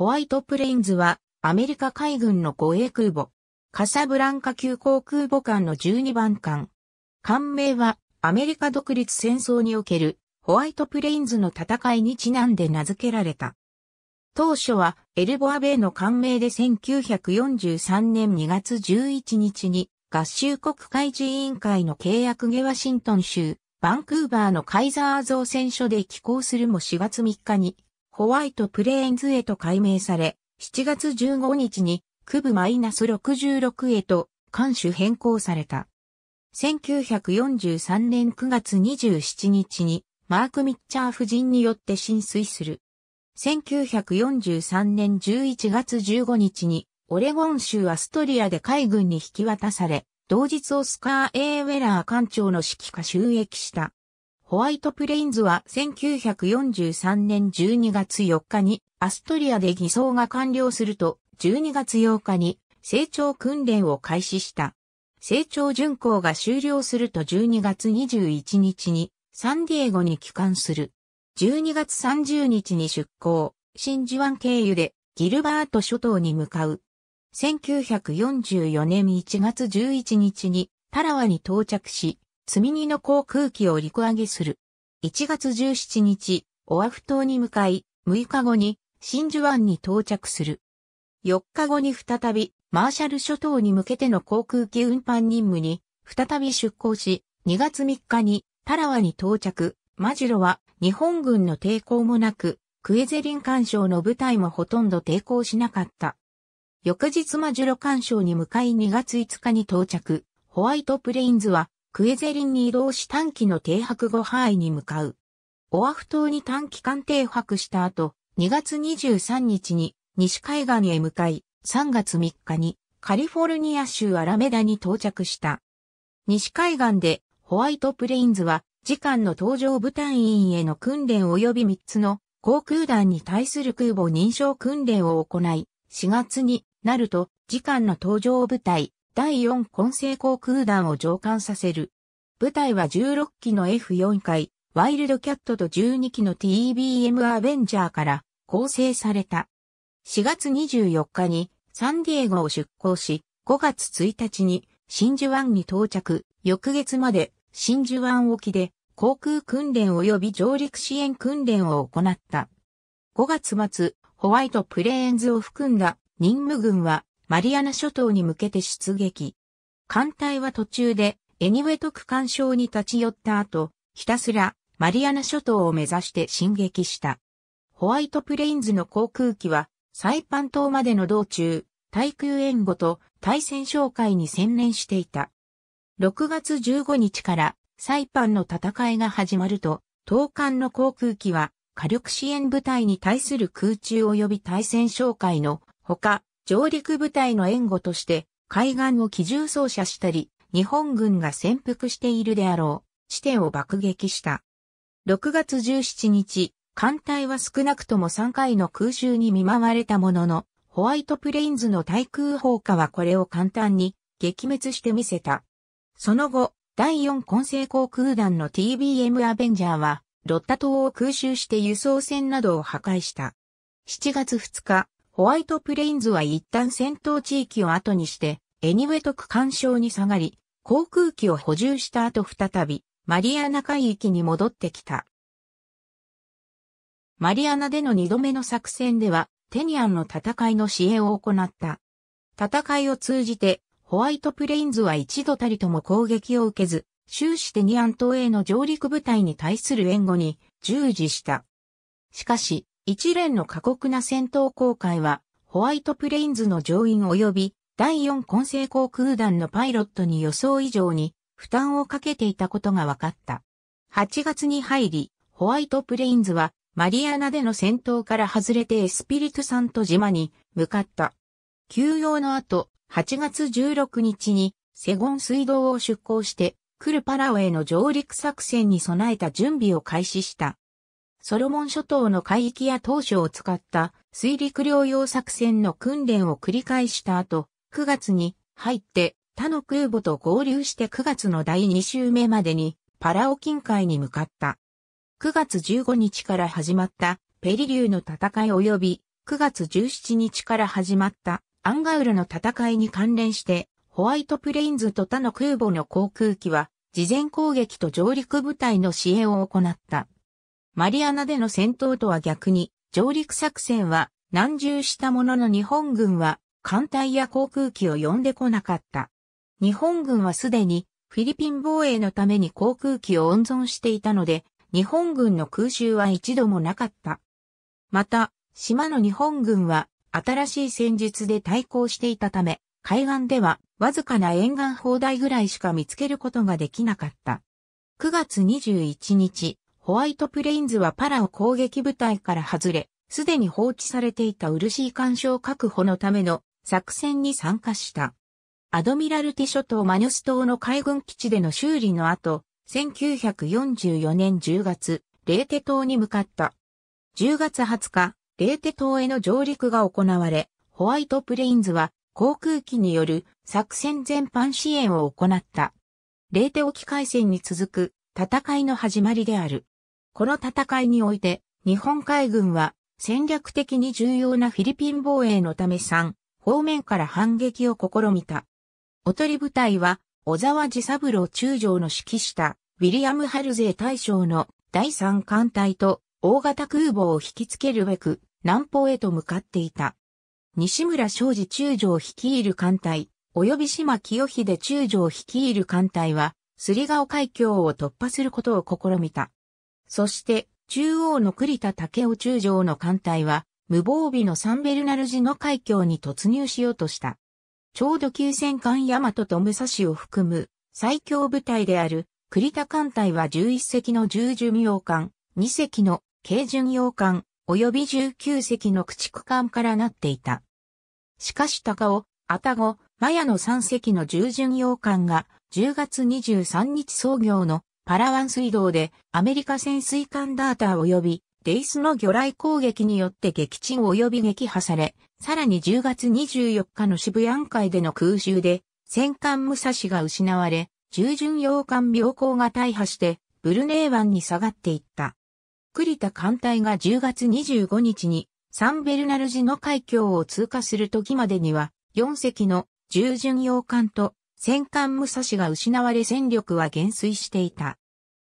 ホワイトプレインズはアメリカ海軍の護衛空母、カサブランカ級航空母艦の12番艦。艦名はアメリカ独立戦争におけるホワイトプレインズの戦いにちなんで名付けられた。当初はエルボアベイの艦名で1943年2月11日に合衆国海事委員会の契約ゲワシントン州バンクーバーのカイザー造船所で寄港するも4月3日にホワイトプレーンズへと改名され、7月15日にクブマイナス66へと艦種変更された。1943年9月27日にマーク・ミッチャー夫人によって浸水する。1943年11月15日に、オレゴン州アストリアで海軍に引き渡され、同日オスカー・エー・ウェラー艦長の指揮下収益した。ホワイトプレインズは1943年12月4日にアストリアで偽装が完了すると12月8日に成長訓練を開始した。成長巡航が終了すると12月21日にサンディエゴに帰還する。12月30日に出港、真珠湾経由でギルバート諸島に向かう。1944年1月11日にタラワに到着し、積み荷の航空機を陸揚げする。1月17日、オアフ島に向かい、6日後に真珠湾に到着する。4日後に再びマーシャル諸島に向けての航空機運搬任務に再び出港し、2月3日にタラワに到着、マジロは日本軍の抵抗もなく、クエゼリン干渉の部隊もほとんど抵抗しなかった。翌日マジュロ干渉に向かい2月5日に到着、ホワイトプレインズはクエゼリンに移動し短期の停泊後ハイに向かう。オアフ島に短期間停泊した後、2月23日に西海岸へ向かい、3月3日にカリフォルニア州アラメダに到着した。西海岸でホワイトプレインズは次艦の搭乗部隊員への訓練及び3つの航空団に対する空母認証訓練を行い、4月になると次艦の搭乗部隊第4混成航空団を上艦させる。部隊は16機の F4 回、ワイルドキャットと12機の TBM アベンジャーから構成された。4月24日にサンディエゴを出港し、5月1日に真珠湾に到着、翌月まで真珠湾沖で航空訓練及び上陸支援訓練を行った。5月末、ホワイトプレーンズを含んだ任務軍はマリアナ諸島に向けて出撃。艦隊は途中でエニウェト区間礁に立ち寄った後、ひたすらマリアナ諸島を目指して進撃した。ホワイトプレインズの航空機はサイパン島までの道中、対空援護と対戦紹介に専念していた。6月15日からサイパンの戦いが始まると、東艦の航空機は火力支援部隊に対する空中及び対戦哨戒のほか、上陸部隊の援護として海岸を機銃操作したり、日本軍が潜伏しているであろう地点を爆撃した。6月17日、艦隊は少なくとも3回の空襲に見舞われたものの、ホワイトプレインズの対空砲火はこれを簡単に撃滅してみせた。その後、第4混成航空団の TBM アベンジャーは、ロッタ島を空襲して輸送船などを破壊した。7月2日、ホワイトプレインズは一旦戦闘地域を後にして、エニウェト区干渉に下がり、航空機を補充した後再び、マリアナ海域に戻ってきた。マリアナでの二度目の作戦では、テニアンの戦いの支援を行った。戦いを通じて、ホワイトプレインズは一度たりとも攻撃を受けず、終始テニアン島への上陸部隊に対する援護に従事した。しかし、一連の過酷な戦闘航海は、ホワイトプレインズの乗員及び第4混成航空団のパイロットに予想以上に負担をかけていたことが分かった。8月に入り、ホワイトプレインズはマリアナでの戦闘から外れてエスピリトサント島に向かった。休養の後、8月16日にセゴン水道を出港してクルパラオへの上陸作戦に備えた準備を開始した。ソロモン諸島の海域や当初を使った水陸両用作戦の訓練を繰り返した後、9月に入って他の空母と合流して9月の第2週目までにパラオ近海に向かった。9月15日から始まったペリリューの戦い及び9月17日から始まったアンガウルの戦いに関連してホワイトプレインズと他の空母の航空機は事前攻撃と上陸部隊の支援を行った。マリアナでの戦闘とは逆に上陸作戦は難重したものの日本軍は艦隊や航空機を呼んでこなかった。日本軍はすでにフィリピン防衛のために航空機を温存していたので、日本軍の空襲は一度もなかった。また、島の日本軍は新しい戦術で対抗していたため、海岸ではわずかな沿岸砲台ぐらいしか見つけることができなかった。9月21日、ホワイトプレインズはパラオ攻撃部隊から外れ、すでに放置されていたウルシー干渉確保のための作戦に参加した。アドミラルティ諸島マニュス島の海軍基地での修理の後、1944年10月、レーテ島に向かった。10月20日、レーテ島への上陸が行われ、ホワイトプレインズは航空機による作戦全般支援を行った。レーテ沖海戦に続く戦いの始まりである。この戦いにおいて、日本海軍は戦略的に重要なフィリピン防衛のため3方面から反撃を試みた。おとり部隊は小沢治三郎中将の指揮したウィリアム・ハルゼー大将の第3艦隊と大型空母を引きつけるべく南方へと向かっていた。西村昌司中将率いる艦隊、及び島清秀中将率いる艦隊は、ス川海峡を突破することを試みた。そして、中央の栗田武雄中将の艦隊は、無防備のサンベルナルジの海峡に突入しようとした。ちょうど急戦艦大和と武蔵を含む最強部隊である栗田艦隊は11隻の重巡洋艦、2隻の軽巡洋艦、及び19隻の駆逐艦からなっていた。しかし高尾、愛宕、マヤの3隻の重巡洋艦が10月23日創業のパラワン水道でアメリカ潜水艦ダーター及びデイスの魚雷攻撃によって撃沈及び撃破され、さらに10月24日の渋谷海での空襲で戦艦武蔵が失われ、従巡洋艦妙高が大破してブルネー湾に下がっていった。栗田艦隊が10月25日にサンベルナルジの海峡を通過する時までには4隻の従巡洋艦と戦艦武蔵が失われ戦力は減衰していた。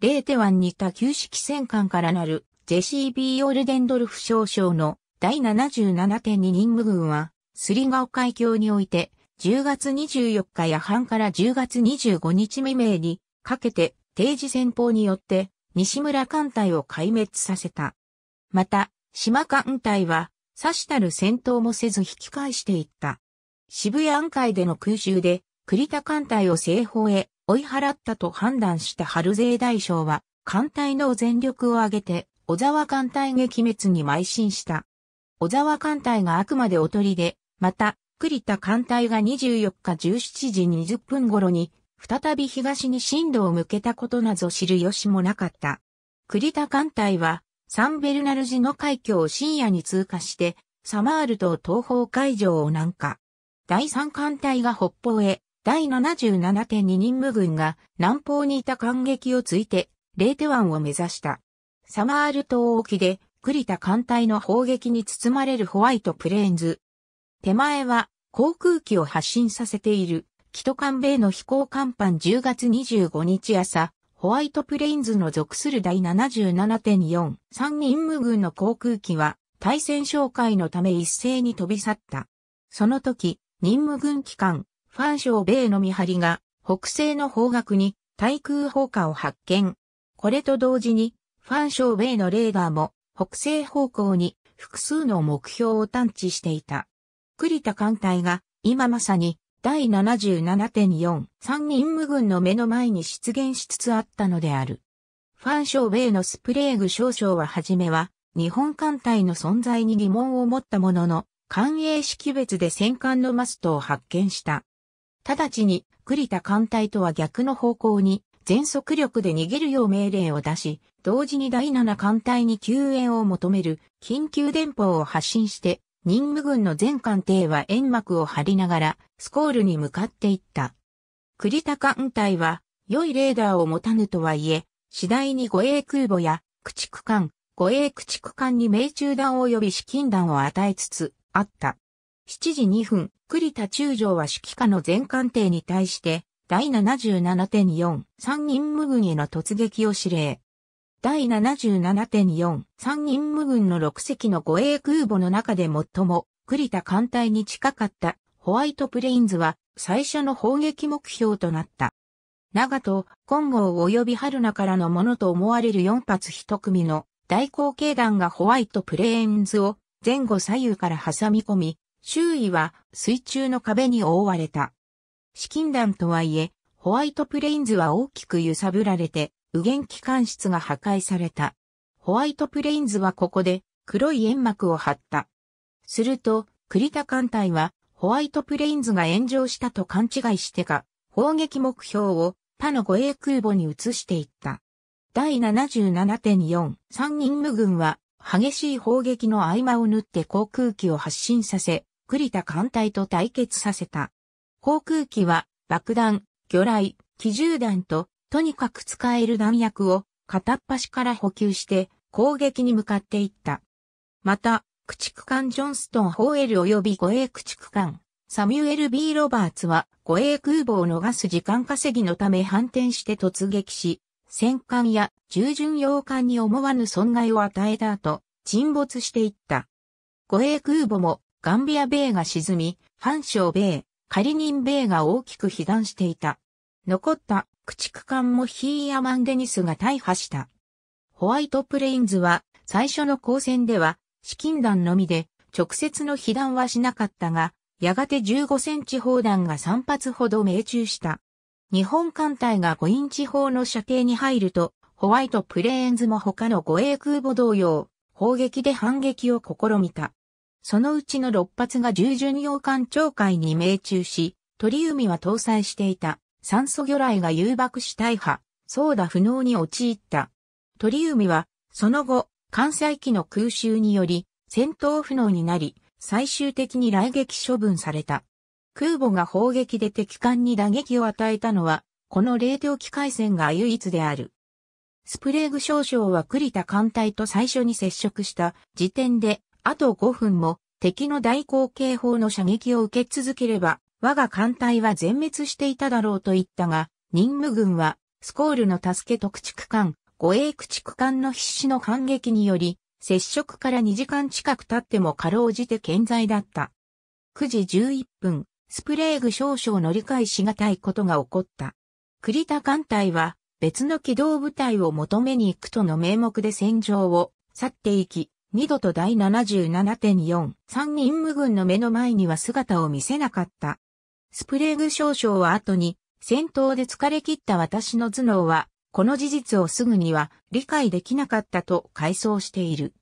レーテ湾にいた旧式戦艦からなるジェシー・ビー・オルデンドルフ少将の第77.2任務軍は、スリガオ海峡において、10月24日夜半から10月25日未明にかけて定時戦法によって西村艦隊を壊滅させた。また、島艦隊は、刺したる戦闘もせず引き返していった。渋谷暗海での空襲で、栗田艦隊を西方へ追い払ったと判断した春勢大将は、艦隊の全力を挙げて、小沢艦隊撃滅に邁進した。小沢艦隊があくまでおとりで、また、栗田艦隊が24日17時20分頃に、再び東に進路を向けたことなど知る由もなかった。栗田艦隊は、サンベルナルジの海峡を深夜に通過して、サマール島東方海上を南下。第三艦隊が北方へ、第77.2任務軍が南方にいた艦撃をついて、レーテ湾を目指した。サマール島沖で、栗田艦隊の砲撃に包まれるホワイトプレーンズ。手前は、航空機を発進させている、キトカンベイの飛行甲板10月25日朝、ホワイトプレインズの属する第77.4、3任務軍の航空機は、対戦紹介のため一斉に飛び去った。その時、任務軍機関、ファンショー米の見張りが北西の方角に対空砲火を発見。これと同時にファンショー米のレーダーも北西方向に複数の目標を探知していた。栗田艦隊が今まさに第77.4三任務軍の目の前に出現しつつあったのである。ファンショー米のスプレーグ少将ははじめは日本艦隊の存在に疑問を持ったものの、艦営識別で戦艦のマストを発見した。直ちに栗田艦隊とは逆の方向に全速力で逃げるよう命令を出し、同時に第7艦隊に救援を求める緊急電報を発信して、任務軍の全艦艇は煙幕を張りながらスコールに向かっていった。栗田艦隊は良いレーダーを持たぬとはいえ、次第に護衛空母や駆逐艦、護衛駆逐艦に命中弾及び資金弾を与えつつあった。7時2分、栗田中将は指揮下の全艦艇に対して、第77.4三任務軍への突撃を指令。第77.4三任務軍の6隻の護衛空母の中で最も栗田艦隊に近かったホワイトプレインズは最初の砲撃目標となった。長と金剛及び春菜からのものと思われる4発1組の大口径弾がホワイトプレインズを前後左右から挟み込み、周囲は水中の壁に覆われた。資金弾とはいえ、ホワイトプレインズは大きく揺さぶられて、右舷機関室が破壊された。ホワイトプレインズはここで黒い煙幕を張った。すると、栗田艦隊はホワイトプレインズが炎上したと勘違いしてか、砲撃目標を他の護衛空母に移していった。第77.4三任務軍は激しい砲撃の合間を縫って航空機を発進させ、栗田艦隊と対決させた。航空機は爆弾、魚雷、機銃弾ととにかく使える弾薬を片っ端から補給して攻撃に向かっていった。また、駆逐艦ジョンストン・ホーエル及び護衛駆逐艦、サミュエル・ B・ ロバーツは護衛空母を逃す時間稼ぎのため反転して突撃し、戦艦や従順洋艦に思わぬ損害を与えた後、沈没していった。護衛空母もガンビア・ベイが沈み、ファンショー・ベイ、カリニン・ベイが大きく被弾していた。残った駆逐艦もヒーヤマン・デニスが大破した。ホワイトプレインズは最初の交戦では資金弾のみで直接の被弾はしなかったが、やがて15センチ砲弾が3発ほど命中した。日本艦隊が5インチ砲の射程に入ると、ホワイトプレーンズも他の護衛空母同様、砲撃で反撃を試みた。そのうちの6発が従順洋艦長海に命中し、鳥海は搭載していた酸素魚雷が誘爆し大破、操舵不能に陥った。鳥海は、その後、関西機の空襲により戦闘不能になり、最終的に来撃処分された。空母が砲撃で敵艦に打撃を与えたのは、この冷凍機回線が唯一である。スプレーグ少将は栗田艦隊と最初に接触した時点で、あと5分も敵の大口径砲の射撃を受け続ければ、我が艦隊は全滅していただろうと言ったが、任務軍は、スコールの助けと駆逐艦、護衛駆逐艦の必死の反撃により、接触から2時間近く経ってもかろうじて健在だった。9時11分、スプレーグ少々乗り換えしがたいことが起こった。栗田艦隊は別の機動部隊を求めに行くとの名目で戦場を去っていき、二度と第77.4、三任務軍の目の前には姿を見せなかった。スプレーグ少々は後に、戦闘で疲れ切った私の頭脳はこの事実をすぐには理解できなかったと回想している。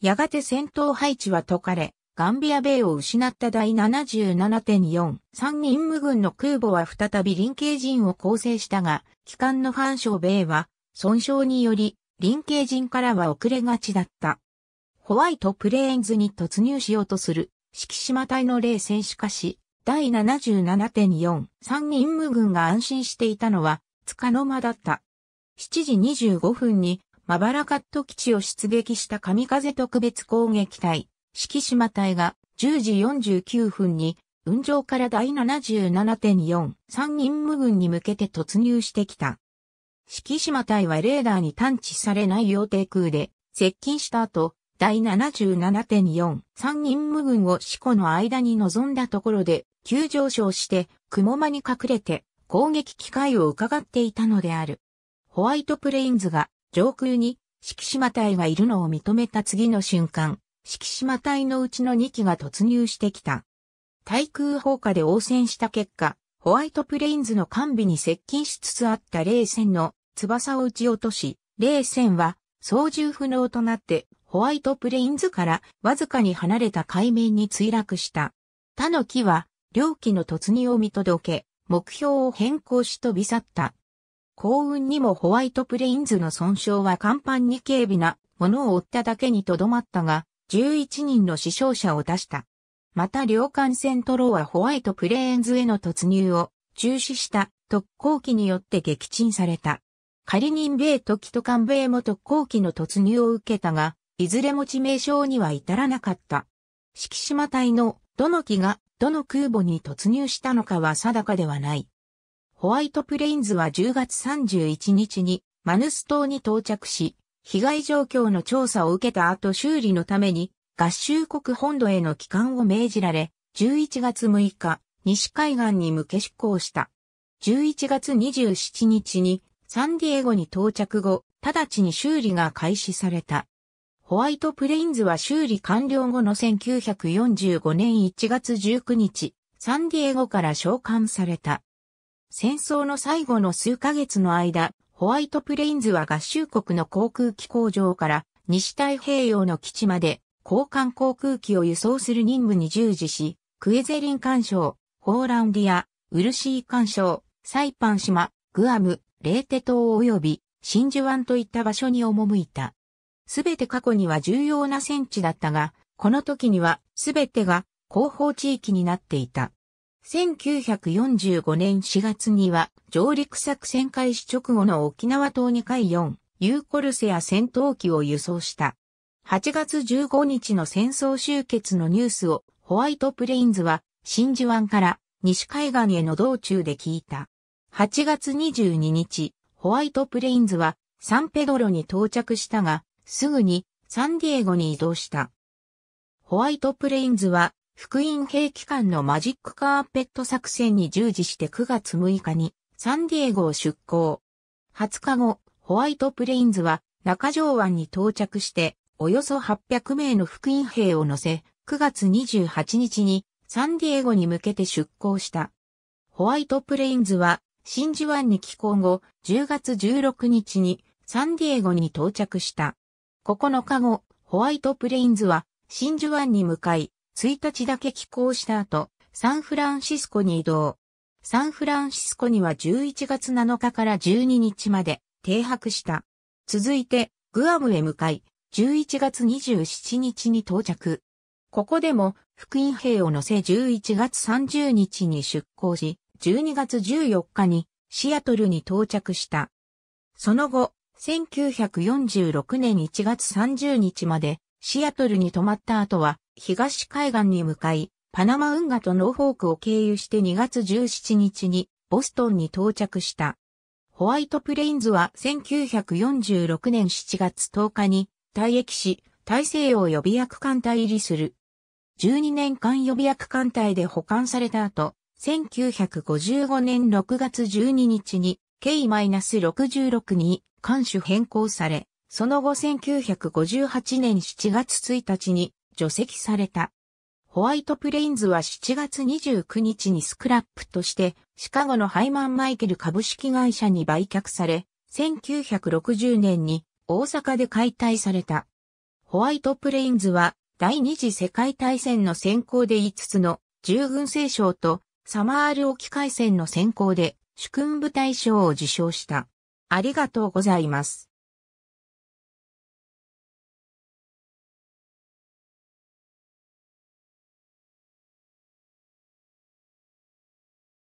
やがて戦闘配置は解かれ、ガンビアベイを失った第77.4、三任務軍の空母は再び臨形陣を構成したが、機関のファンショーベイは損傷により臨形陣からは遅れがちだった。ホワイトプレーンズに突入しようとする、敷島隊の霊戦しかし、第77.4、三任務軍が安心していたのは、つかの間だった。7時25分にマバラカット基地を出撃した神風特別攻撃隊、四島隊が10時49分に雲上から第77.4三任務軍に向けて突入してきた。四島隊はレーダーに探知されない予定空で接近した後、第77.4三任務軍を四股の間に臨んだところで急上昇して雲間に隠れて攻撃機会を伺っていたのである。ホワイトプレインズが上空に敷島隊がいるのを認めた次の瞬間、敷島隊のうちの2機が突入してきた。対空砲火で応戦した結果、ホワイトプレインズの完備に接近しつつあった冷戦の翼を撃ち落とし、冷戦は操縦不能となってホワイトプレインズからわずかに離れた海面に墜落した。他の機は両機の突入を見届け、目標を変更し飛び去った。幸運にもホワイトプレインズの損傷は甲板に軽微なものを負っただけにとどまったが、11人の死傷者を出した。また両艦船トローはホワイトプレーンズへの突入を中止した特攻機によって撃沈された。仮任米と北韓米元後期の突入を受けたが、いずれも致命傷には至らなかった。四季島隊のどの機がどの空母に突入したのかは定かではない。ホワイトプレインズは10月31日にマヌス島に到着し、被害状況の調査を受けた後修理のために合衆国本土への帰還を命じられ、11月6日、西海岸に向け出港した。11月27日にサンディエゴに到着後、直ちに修理が開始された。ホワイトプレインズは修理完了後の1945年1月19日、サンディエゴから召喚された。戦争の最後の数ヶ月の間、ホワイトプレインズは合衆国の航空機工場から西太平洋の基地まで交換航空機を輸送する任務に従事し、クエゼリン干渉、ホーランディア、ウルシー干渉、サイパン島、グアム、レーテ島及び真珠湾といった場所に赴いた。すべて過去には重要な戦地だったが、この時にはすべてが後方地域になっていた。1945年4月には上陸作戦開始直後の沖縄島に海4、ユーコルセや戦闘機を輸送した。8月15日の戦争終結のニュースをホワイトプレインズは真珠湾から西海岸への道中で聞いた。8月22日、ホワイトプレインズはサンペドロに到着したが、すぐにサンディエゴに移動した。ホワイトプレインズは福音兵機関のマジックカーペット作戦に従事して9月6日にサンディエゴを出港。20日後、ホワイトプレインズは中条湾に到着しておよそ800名の福音兵を乗せ、9月28日にサンディエゴに向けて出港した。ホワイトプレインズは真珠湾に寄港後、10月16日にサンディエゴに到着した。9日後、ホワイトプレインズは真珠湾に向かい、1日だけ寄港した後、サンフランシスコに移動。サンフランシスコには11月7日から12日まで停泊した。続いて、グアムへ向かい、11月27日に到着。ここでも、福音兵を乗せ11月30日に出港し、12月14日にシアトルに到着した。その後、1946年1月30日までシアトルに泊まった後は東海岸に向かいパナマ運河とノーフォークを経由して2月17日にボストンに到着した。ホワイトプレインズは1946年7月10日に退役し大西洋予備役艦隊入りする。12年間予備役艦隊で保管された後、1955年6月12日に K-66 に艦種変更され、その後1958年7月1日に除籍された。ホワイトプレインズは7月29日にスクラップとしてシカゴのハイマンマイケル株式会社に売却され、1960年に大阪で解体された。ホワイトプレインズは第二次世界大戦の先行で5つの従軍聖賞とサマール沖海戦の先行で主君部大賞を受賞した。ありがとうございます。